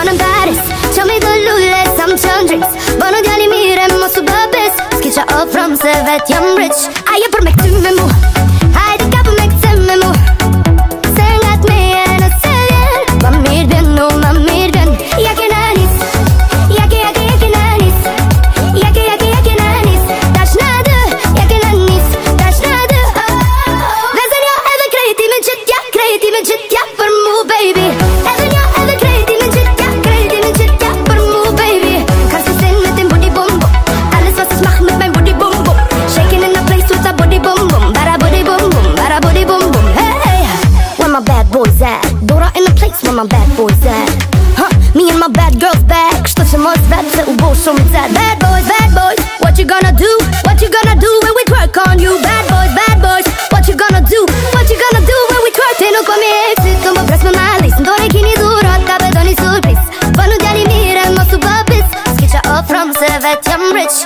Bën e mbaris Që mi gëllule sa më qëndris Bën e djali mire më su bëbis Ski që ofrëm se vet jam rich. Aje për me? My bad boys at Huh, me and my bad girls back vet se u bo shumë i sad Bad boys, bad boys What you gonna do? What you gonna do when we twerk on you? Bad boys, bad boys What you gonna do? What you gonna do when we twerk? Mi exit Të më pres me malis Në dore kini dhurat Ka bedoni surpris Po në djali mire Mos u bëpis S'ki qa ofrom se vet jam rich